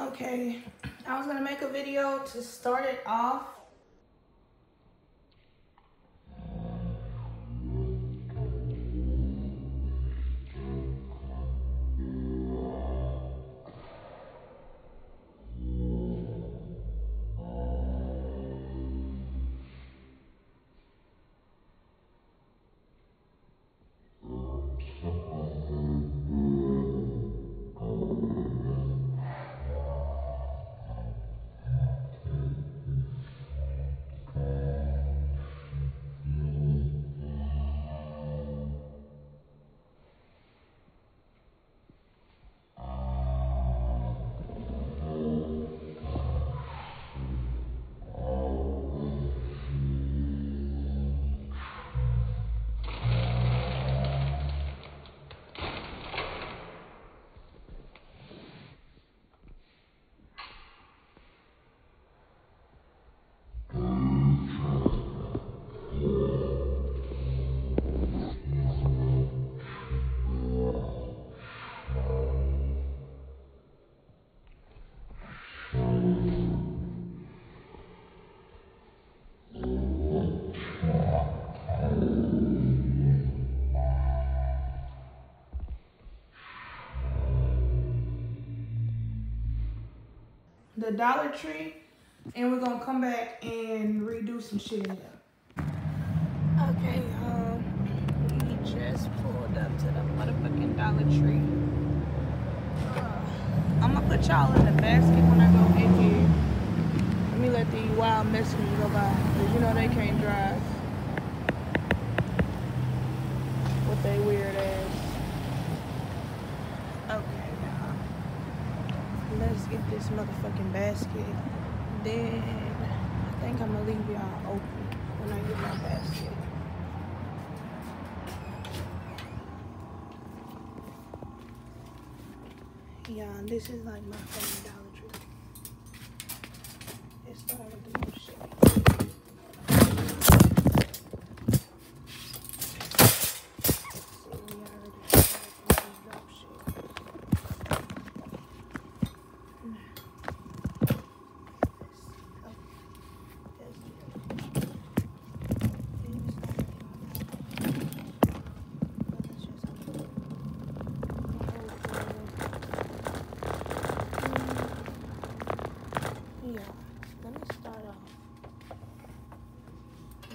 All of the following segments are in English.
Okay, I was gonna make a video to start it off. The Dollar Tree and we're gonna come back and redo some shit in there. Okay, um, we just pulled up to the motherfucking Dollar Tree. Uh, I'm gonna put y'all in the basket when I go in here. Let me let the wild Mexicans go by, cause you know they can't drive. With they weird ass. Okay, now let's get this motherfucking basket. Then I think I'm gonna leave y'all open when I get my basket. Yeah, and this is like my favorite Dollar Tree. It started with the new shit. See, we already started with this drop shit. Yeah, let me start off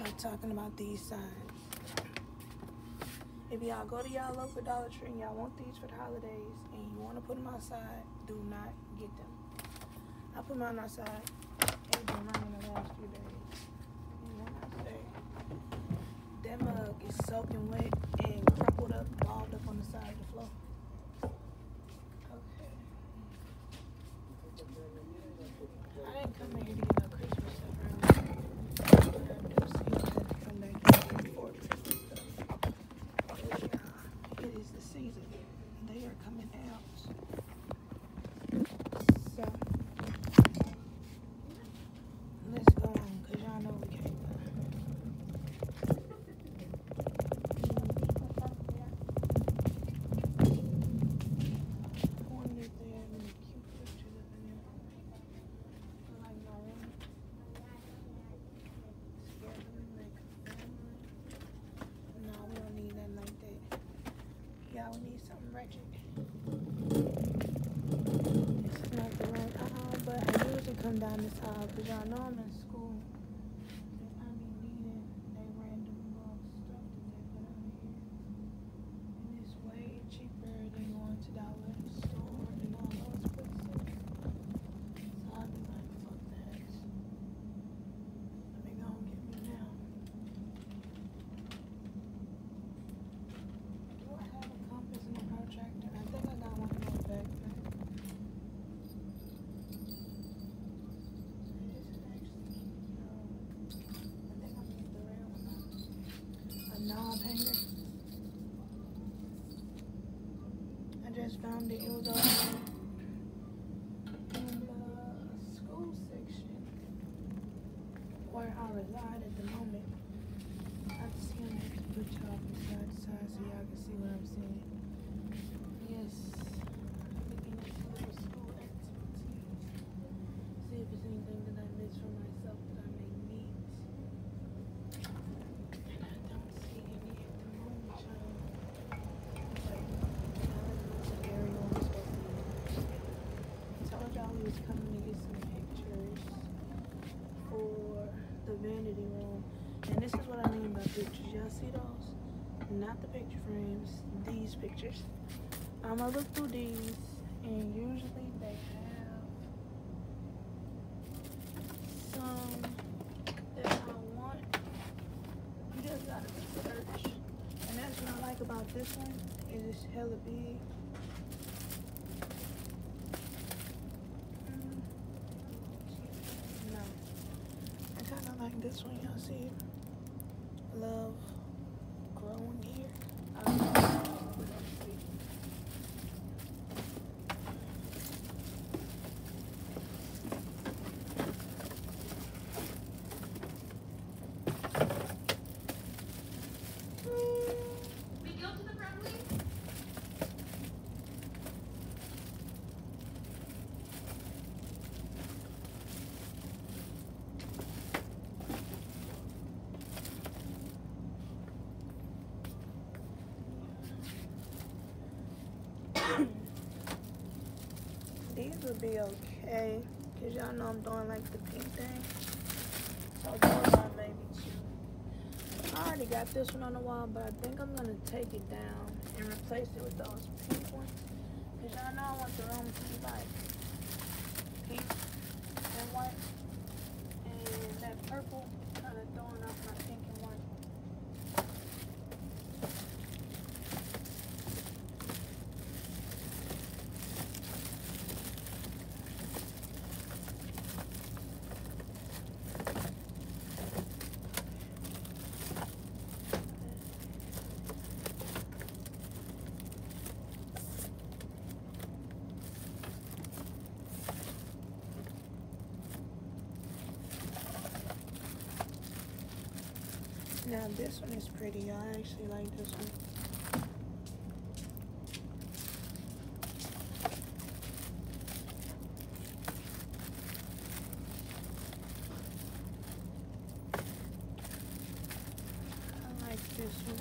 by talking about these signs. If y'all go to y'all local Dollar Tree and y'all want these for the holidays and you want to put them outside, do not get them. I put mine outside. It's been running the last few days. That mug is soaking wet and crumpled up, balled up on the side of the floor. Okay. I didn't come in here to get no Christmas stuff earlier. But I do see that come back here for Christmas stuff. Yeah, it is the season. They are coming out. So let's go on, cause y'all know we can't. I wonder if they have any cute pictures of any of them. Like my room. Together, like a family. No, we don't need nothing like that. Yeah, we something ratchet. It's not the right aisle, but I usually come down this aisle because y'all know I'm in school. And I be needing they random little stuff that they put out here. And it's way cheaper than going to Dollar Store and all those places. So I be like, fuck that. Let me go and get me now. Do I have a compass and a protractor? I think I got one in my backpack. This is actually, no. I think I'm gonna get the real one. A knob hanger. I just found it. It was over in the school section where I reside at the moment. I just gonna have to put y'all from side to side so y'all can see what I'm seeing. Yes. Looking at some little school activities. was coming to get some pictures for the vanity room. And this is what I mean by pictures. Y'all see those? Not the picture frames, these pictures. I'm gonna look through these, and usually they have some that I want. You just gotta search. And that's what I like about this one, is it's hella big. Mm. No. I kind of like this one, y'all see it? Love growing here. I don't know. We're gonna see. We go to the front, please? These would be okay, cause y'all know I'm doing like the pink thing. So. I already got this one on the wall, but I think I'm gonna take it down and replace it with those pink ones. Cause y'all know I want the room to be like pink and white. And that purple kind of throwing off my pink and white. Now this one is pretty. I actually like this one. I like this one.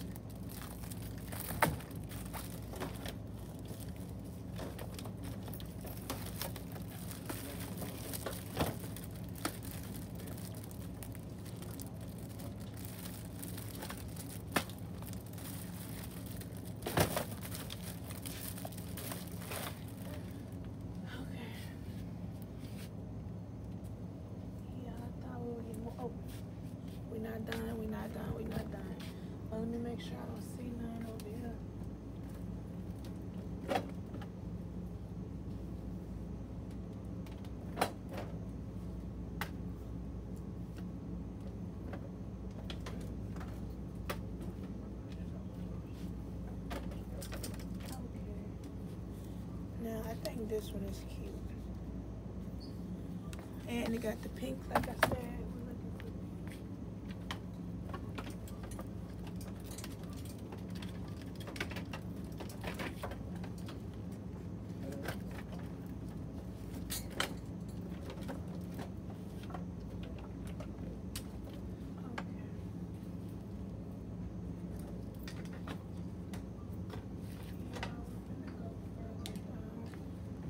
Okay. Yeah, I thought we were getting more. Oh, we're not done. We're not done. We're not done. Well, let me make sure I don't see none over here. Okay. Now I this one is cute. And it got the pink, I said. We're looking for pink.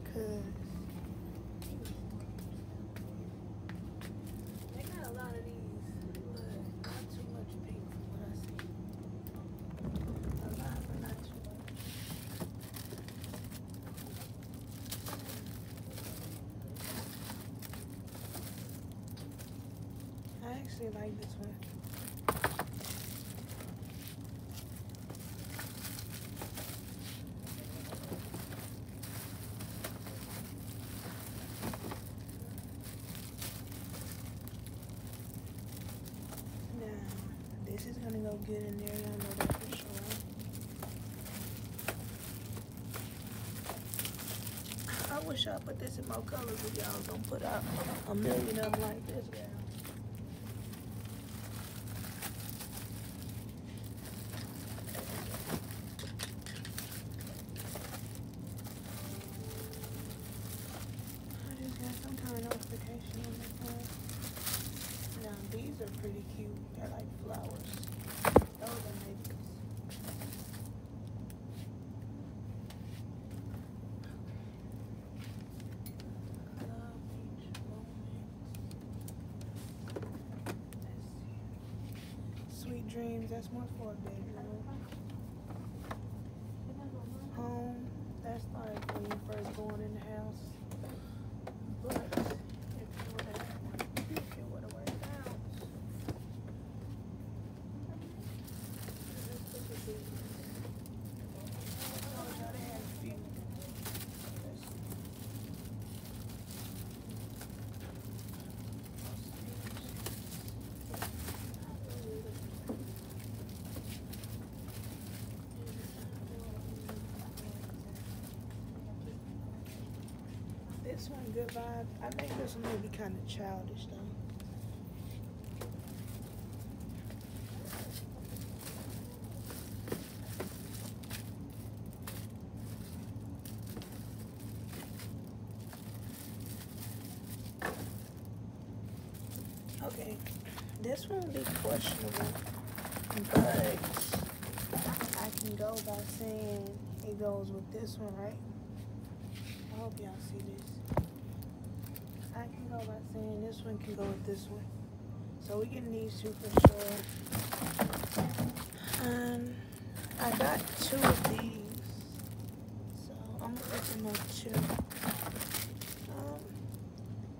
Okay. Cause they got a lot of these, but not too much pink from what I see. A lot, but not too much. I actually like this one. This is gonna go good in there, y'all know that for sure. I wish I put this in more colors if y'all gonna put out a million of them like this, These are pretty cute. They're like flowers. Those are maybe. Sweet dreams. That's more for a baby. This one, good vibe. I think this one may be kind of childish though. Okay, this one will be questionable, but I can go by saying it goes with this one, right? I hope y'all see this. Go by saying this one can go with this one. So we getting these two for sure. Um, I got two of these. So I'm gonna them up two. Um,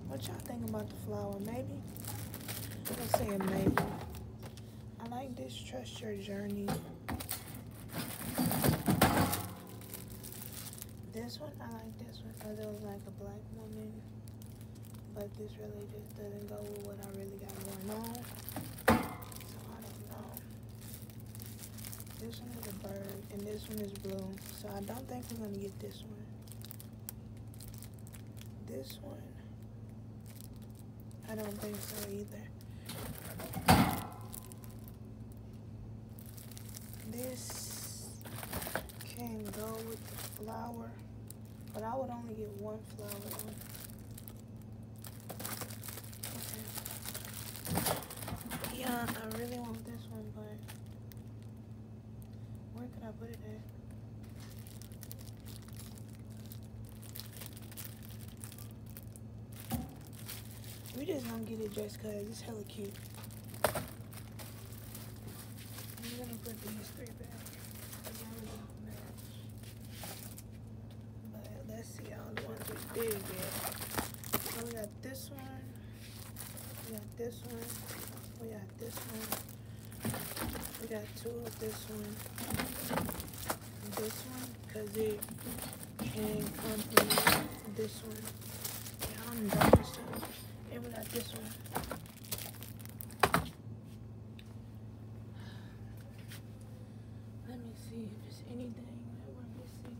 what y'all think about the flower? Maybe? Say a maybe. I like this Trust Your Journey. This one, I like this one because it was like a black woman. But this really just doesn't go with what I really got going on. So I don't know. This one is a bird and this one is blue. So I don't think we're gonna get this one. This one, I don't think so either. This can go with the flower, but I would only get one flower. on. Okay. Yeah, I really want this one, but where could I put it? We just gonna get it just cause it's hella cute. I'm gonna put these three back. Cause don't match. But let's see all the ones we did get. So we got this one. We got this one. We got this one. We got two of this one. This one, cause it can complement this one. Yeah, I'm done with stuff. And we got this one. Let me see if there's anything that we're missing.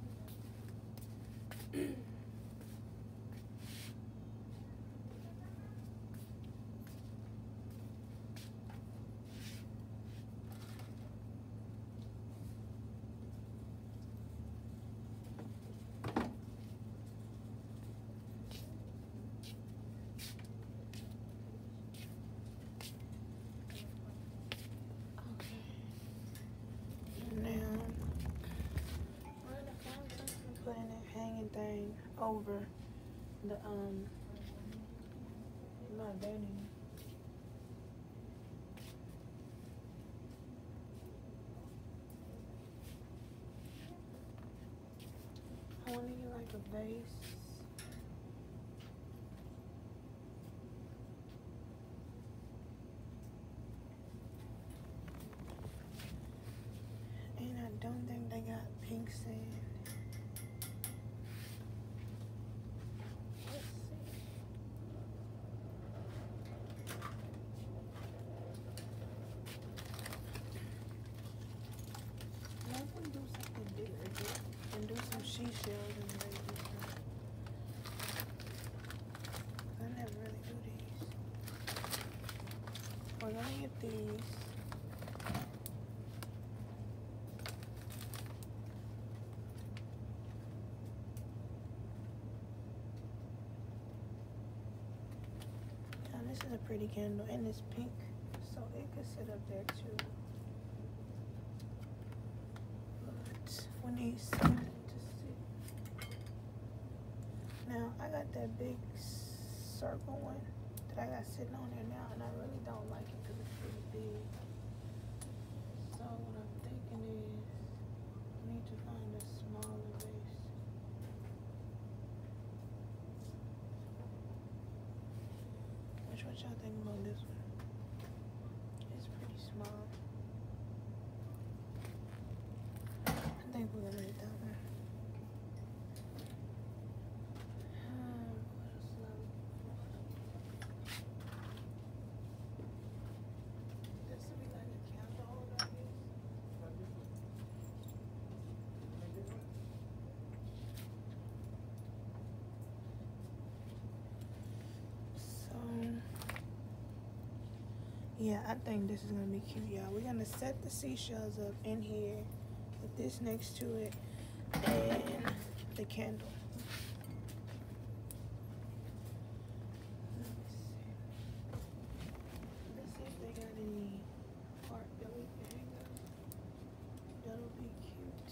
Okay. Now, we're gonna find something to put in that hanging thing over the um my vanity. I want to get like a vase. And I don't think they got pink sand. Let's see. I can do something bigger here and shells and maybe some. I never really do these. We're gonna get these. Yeah, this is a pretty candle and it's pink, so it could sit up there too. But we something Now, I got that big circle one that I got sitting on there now, and I really don't like it because it's pretty big. So what I'm thinking is, I need to find a smaller base. Which one y'all think about this one? It's pretty small. I think we're gonna yeah, I think this is gonna be cute, y'all. We're gonna set the seashells up in here with this next to it and the candle. Let me see. Let's see if they got any art that we can hang up. That'll be cute.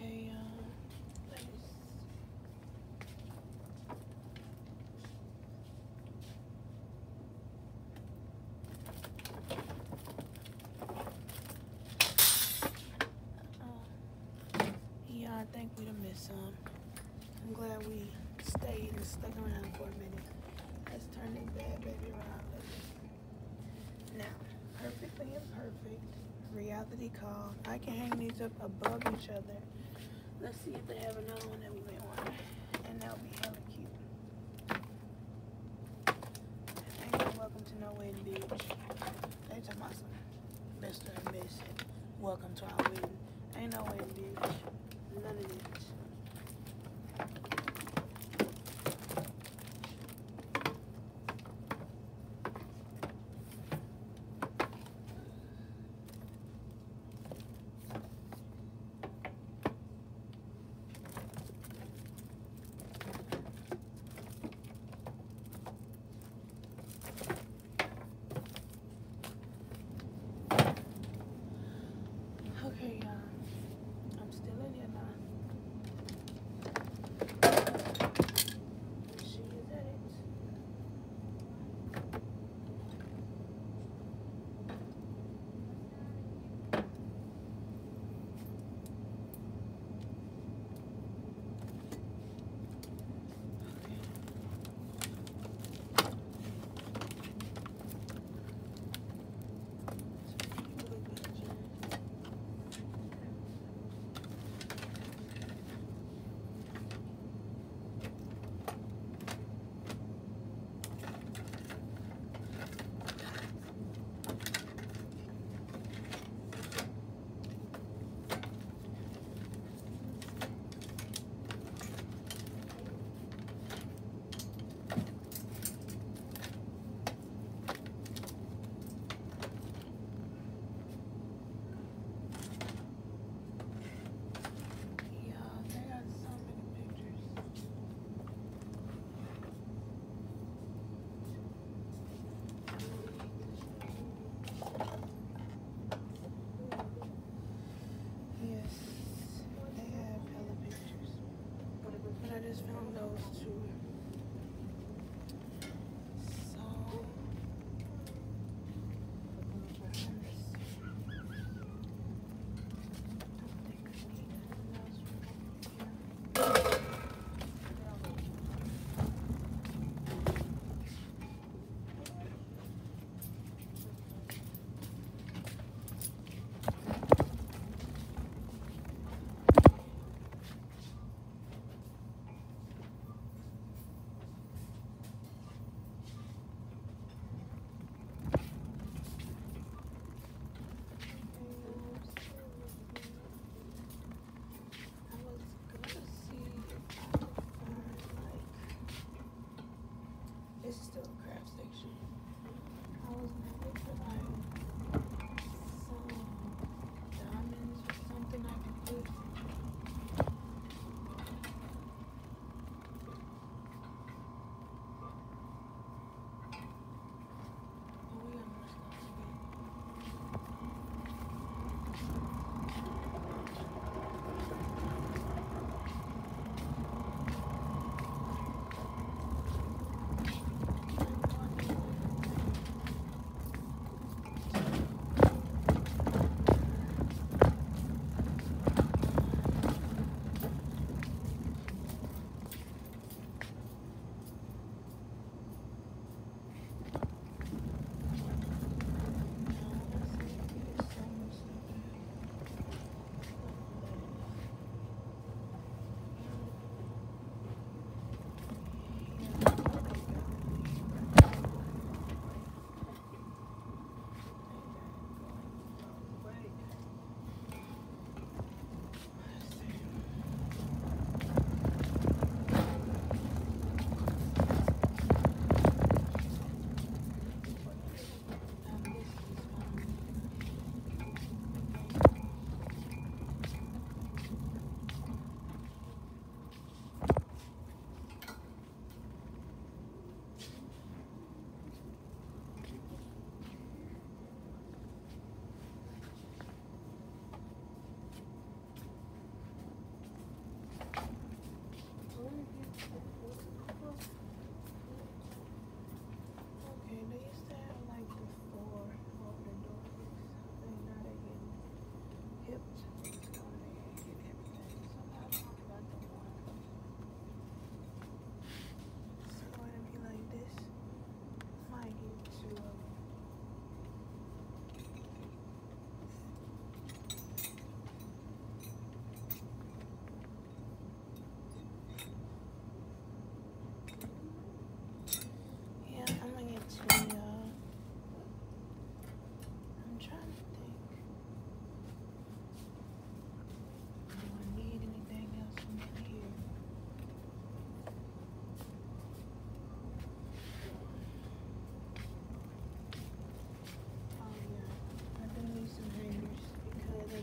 Okay, um, let me see. Uh, yeah, I think we done missed some. I'm glad we stayed and stuck around for a minute. Let's turn this bad baby around. Now, perfectly imperfect. Reality call. I can hang these up above each other. Let's see if they have another one that we may want. And that'll be hella cute. No welcome to no wedding, bitch. They talking about some Mr. and Miss. Welcome to our wedding. Ain't no wedding, bitch. 那里吃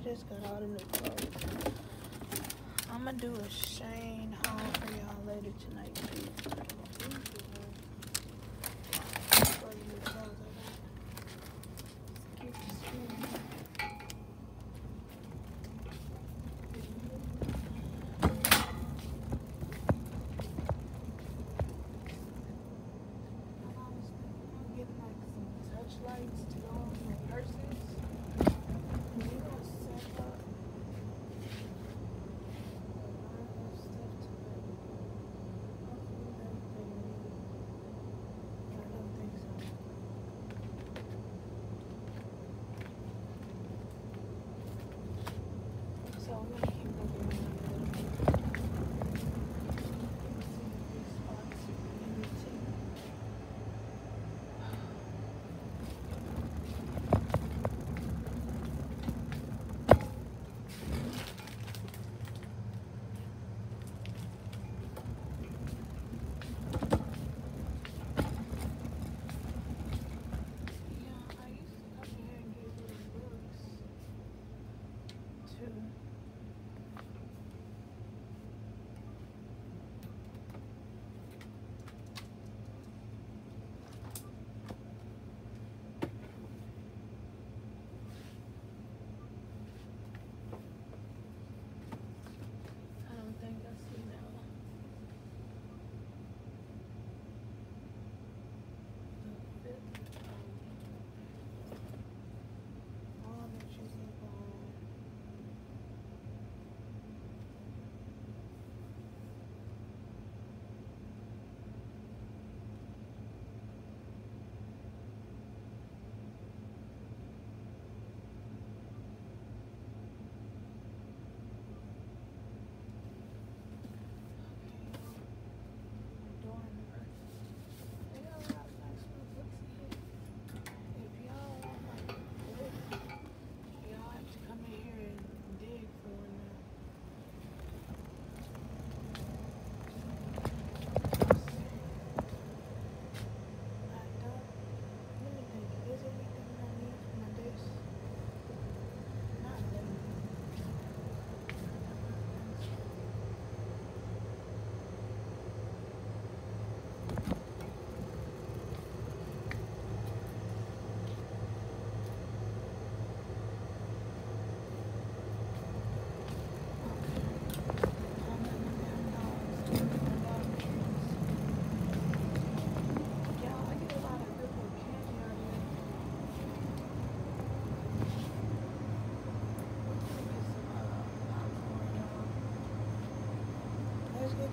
just got out of the new clothes. I'm gonna do a Shein haul for y'all later tonight.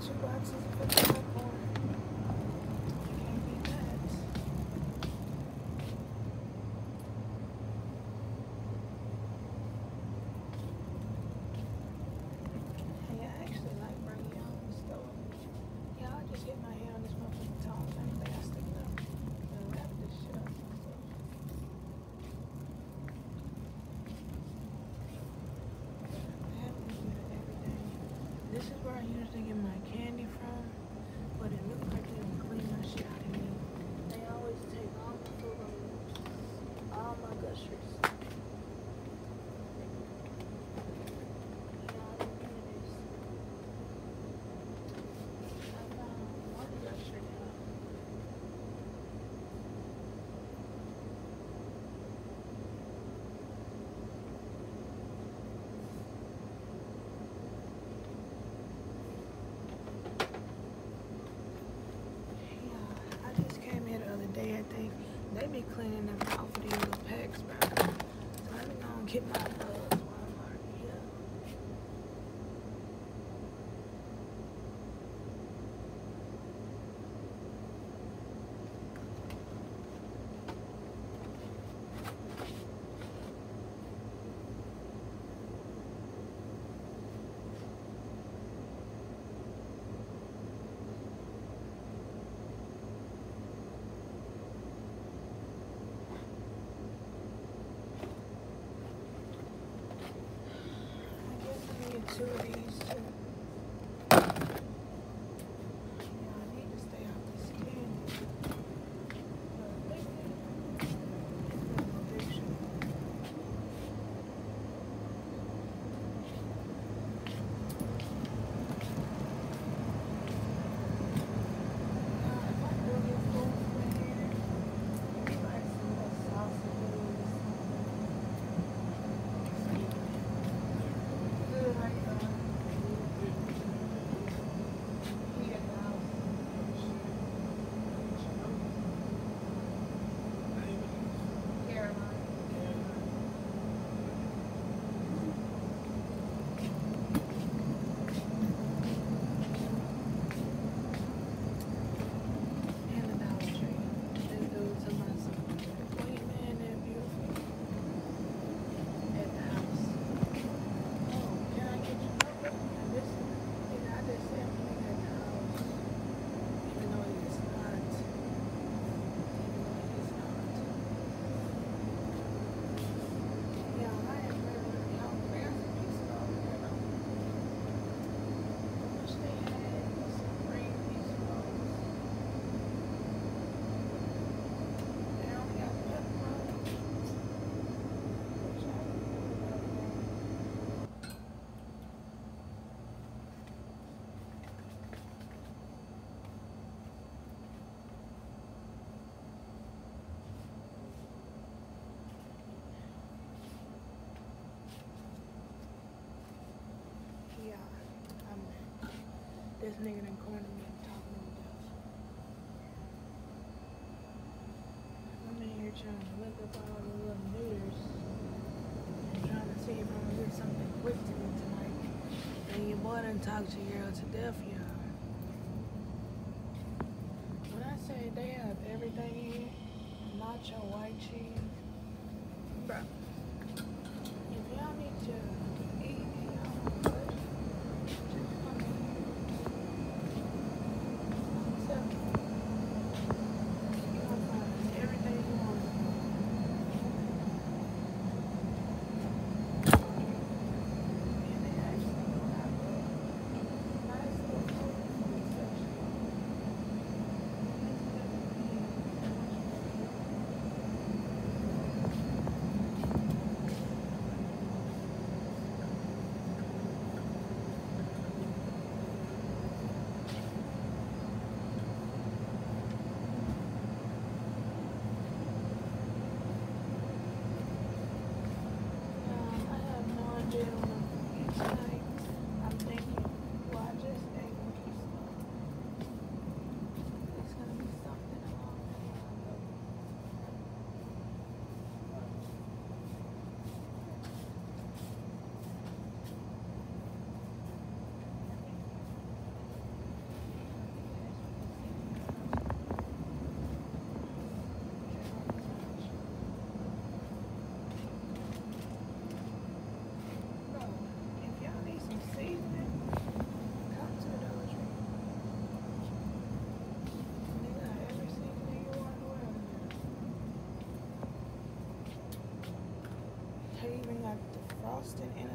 Two boxes They be cleaning them out for these little pegs, bro. So let me go and get my This nigga done cornered me and talking to me. I'm in here trying to look up all the little neuters and trying to see if I'm gonna get something quick to me tonight. And your boy done talked to girl to death, y'all. When I say they have everything in, nacho white cheese.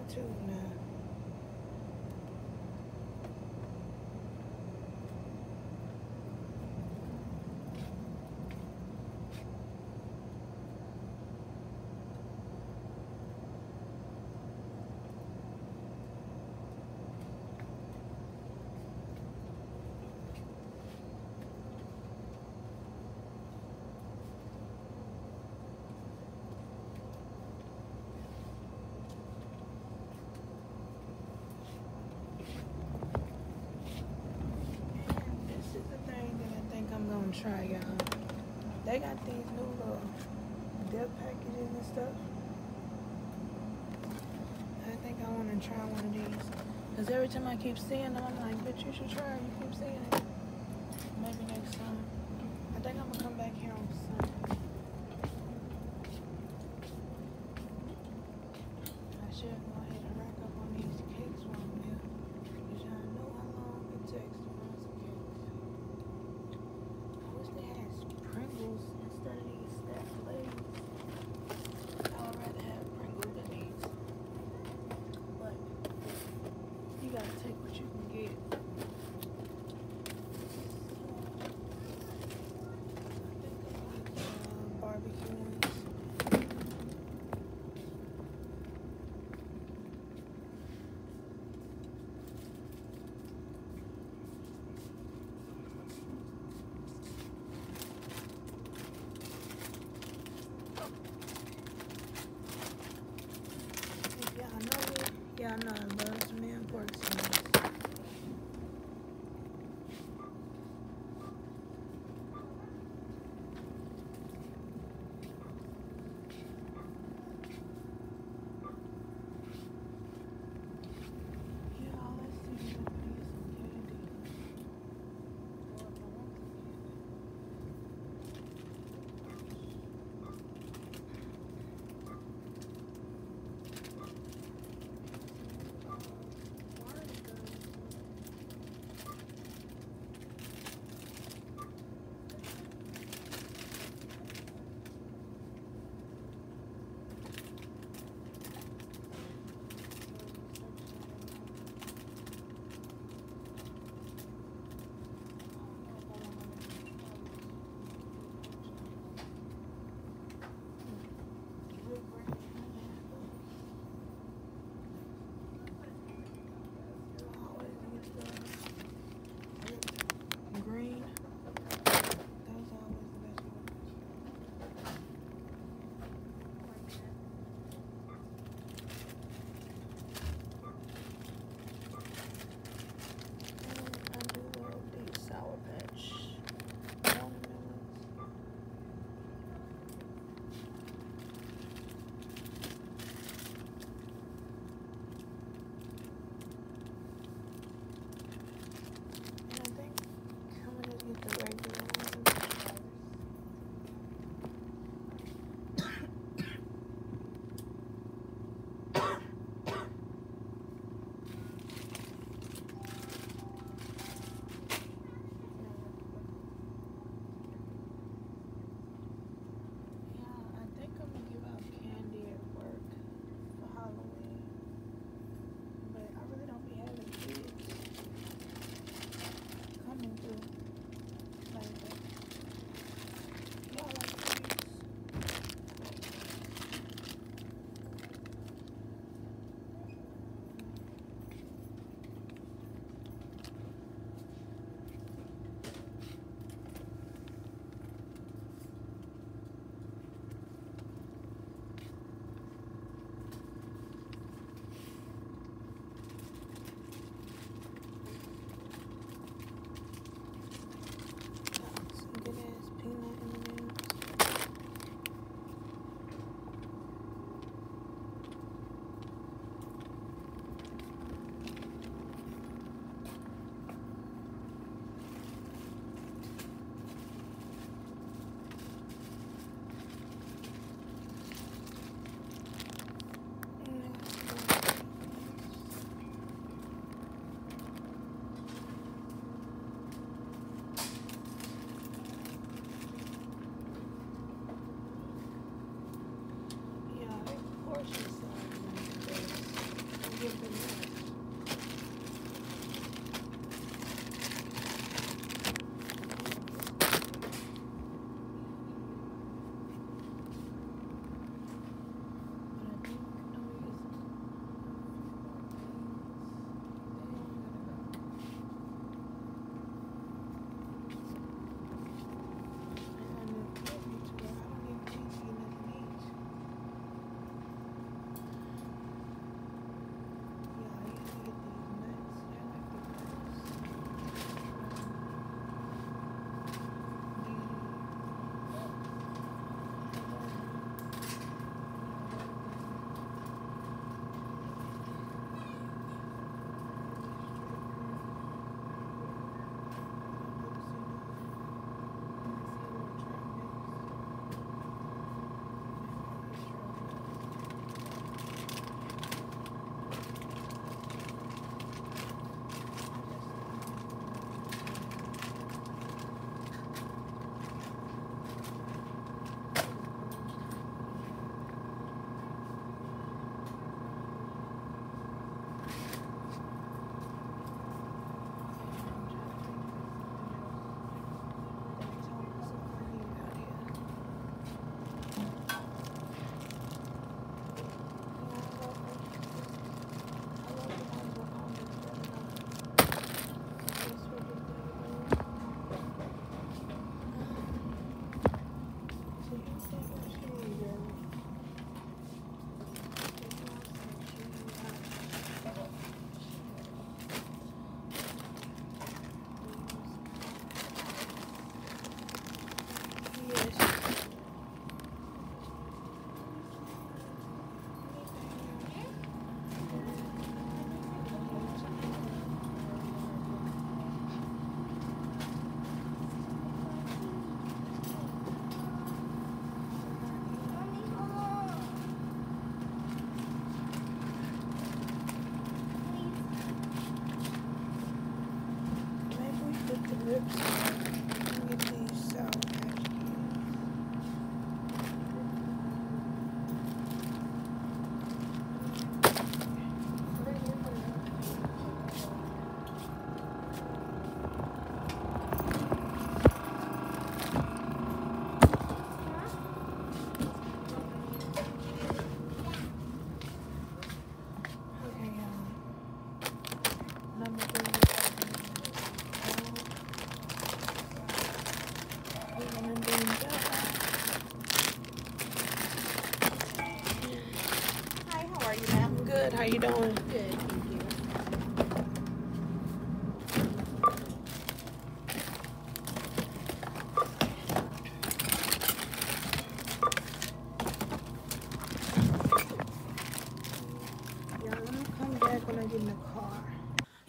Frosting in a tube now. And this is the thing that I think I'm gonna try, y'all. They got these new little dip packages and stuff. I think I wanna try one of these. Cause every time I keep seeing them, I'm like, bitch, you should try. it. You keep seeing it. Maybe next time. I think I'm gonna come back here on Sunday. I should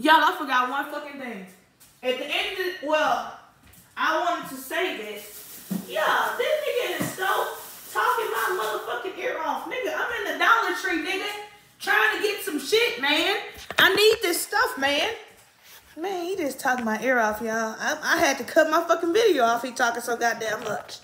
Y'all, I forgot one fucking thing. At the end of the, well, I wanted to say this. Yeah, this nigga in the stove talking my motherfucking ear off. Nigga, I'm in the Dollar Tree, nigga. Trying to get some shit, man. I need this stuff, man. Man, he just talking my ear off, y'all. I, I had to cut my fucking video off. He talking so goddamn much.